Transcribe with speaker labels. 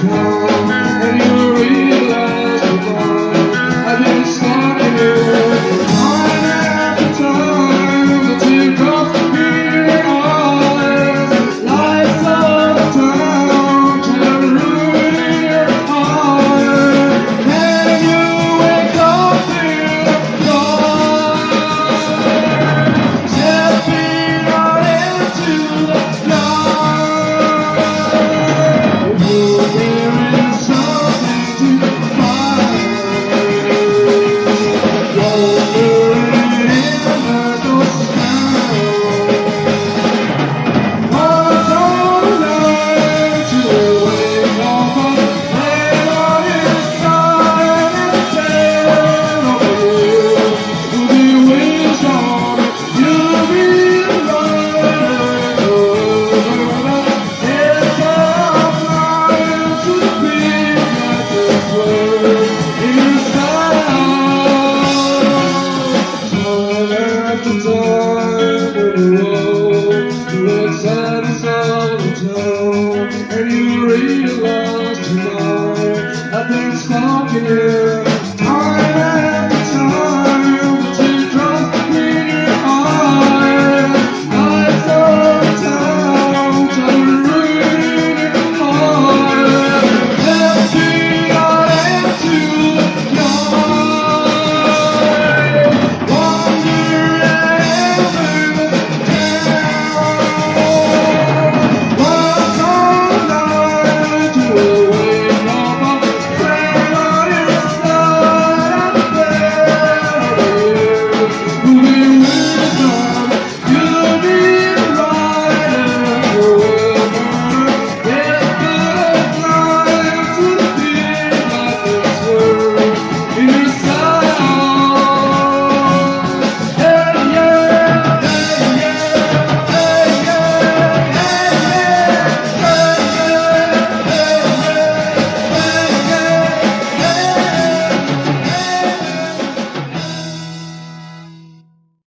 Speaker 1: time. A row. Let's had all the tone, and you read